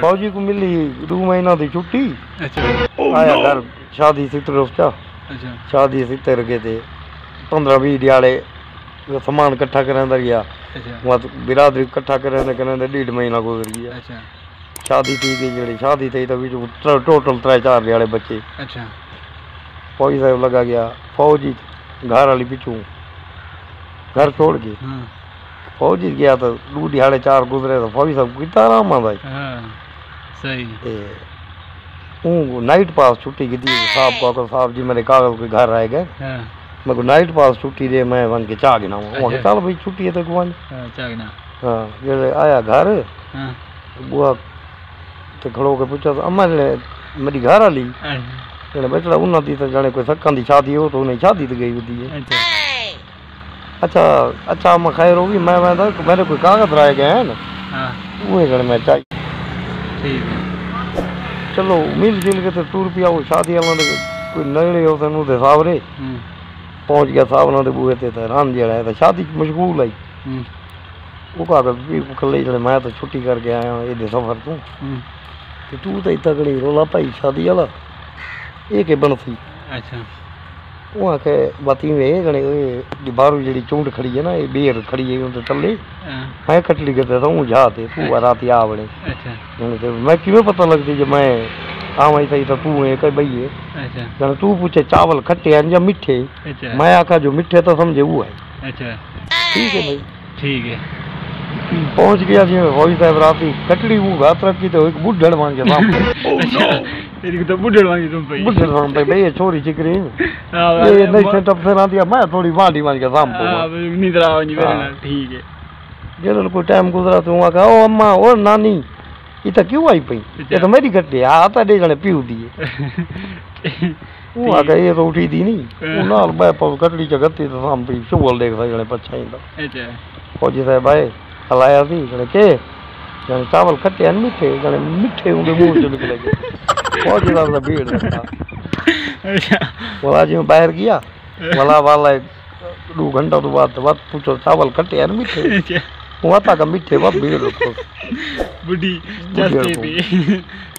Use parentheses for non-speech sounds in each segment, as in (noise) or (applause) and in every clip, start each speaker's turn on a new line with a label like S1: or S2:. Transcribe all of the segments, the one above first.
S1: फौजी को मिली दो महीना की छुट्टी।
S2: अच्छा।
S1: आया घर शादी सी तरफ़
S2: अच्छा।
S1: शादी सी तर गए थे। पंद्रह बीस दिहाड़े समान इकट्ठा करांदा गया
S2: अच्छा।
S1: वहाँ तो बिरादरी इकट्ठा करांदे करांदे डेढ़ महीना गुजर गया।
S2: अच्छा।
S1: शादी थी गई जेड़ी शादी थी तो बिच टोटल त्रै चार दिहाड़े बच्चे।
S2: अच्छा।
S1: फौजी साहब लगा गया फौजी घर वाली पिछू घर छोड़ के
S2: हाँ।
S1: फौजी गया तो दो दिहाड़े चार गुजरे तो फौजी साहब कितना आराम आंदा
S2: हाँ सही
S1: हूँ नाइट पास छुट्टी की दी साहब को आखो साहब जी मेरे कागज़ के घर आए गए
S2: हाँ
S1: मैं को नाइट पास छुट्टी दे मैं वन के चाह गिना
S2: अच्छा।
S1: चल भाई छुट्टी है तो कुआँ
S2: हाँ चागना
S1: हाँ जेड़े आया घर
S2: हाँ
S1: बुआ ते खड़ो के पूछा तो अम्मा ने मेरी घर वाली जेड़े बेचड़ा उन्हें दी तो जाने कोई सक्कन दी शादी हो तो उन्हें शादी तो गई होती है
S2: अच्छा
S1: अच्छा अम्मा खैर होगी मैं मैं तो मेरे कोई कागज़ रह गए हैं ना।
S2: हाँ।
S1: वो जने मैं चाहिए
S2: ठीक है।
S1: चलो मिल जुल के तो टू रुपया वो शादी वालों कोई नगड़े हो तेन दे सावरे।
S2: हम्म।
S1: पहुँच गया साहब ना बूहे ते राम जेड़ा है तो शादी मशगूल आई।
S2: हम्म।
S1: वो कागज़ भी कल्ले जने मैं तो छुट्टी करके आया हूँ एदे सफ़र तू।
S2: हम्म।
S1: तू तो इतना कड़ी रोला पाई शादी वाला ये के बनसी
S2: अच्छा।
S1: वो आके बाती में ये गने ये बारू जेड़ी चूंड खड़ी है ना ये बेर खड़ी है उनते तल्ले
S2: हाँ।
S1: मैं कटली करते था हूँ जा ते तू रात बड़े।
S2: अच्छा।
S1: मैं किਵੇਂ पता लगती जे मैं आवां सही तो तू है कई बई है
S2: अच्छा
S1: तू पूछे चावल खट्टे हैं या मीठे
S2: अच्छा।
S1: मैं आखा जो मीठे तो समझे वो है।
S2: अच्छा।
S1: ठीक है भाई।
S2: ठीक है।
S1: पहुँच गया जी फौजी साहब राती कटड़ी वो घात रखी तो एक बुढ़ड़ मांग के सामने
S2: अच्छा तेरी तो बुढ़ड़ वांगी तुम पे
S1: बुढ़ड़ मांग पे भाई ये छोरी चिकरी (laughs)
S2: हाँ
S1: ये नहीं सेटअप से ना दिया मैं थोड़ी बांडी मांग के सामने
S2: हाँ निद्रा मेरे
S1: हाँ।
S2: नाल ठीक है।
S1: जब कोई टाइम गुजरा तो वहाँ कहा ओ अम्मा ओ नानी ये तो क्यों आई पई? ये तो मेरी कटड़ी है आता दे जने पीऊ दिए वो आके ये तो उठी दी नहीं वो नाल मैं पर कटड़ी च गत्ती तो साम पी शुगल देख सा जने पछा इंदा
S2: अच्छा।
S1: हलाया थी जने के जने चावल खट्टे हैं मीठे जने मीठे उनके मुँह से निकले फौजी साहब का भीड़ रखा
S2: अच्छा।
S1: बोला जी बाहर गया। बोला वाला दो घंटा तो बाद बात पूछो चावल खट्टे हैं मीठे?
S2: अच्छा।
S1: वो आता का मीठे बात भीड़ रखो
S2: बुढ़ी जस्ते पे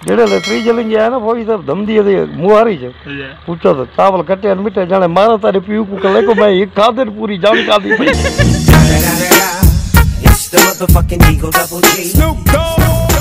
S1: जेड़े ले त्री जलिंग आया ना फौजी साहब धम दिए थे मुहारी से
S2: अच्छा।
S1: पूछो तो चावल खट्टे हैं मीठे जाने मारा तारे पीऊ को कले को मैं एक खादर पूरी जान का दी (laughs)
S3: the motherfucking Eagle Double G. Snoop Dogg.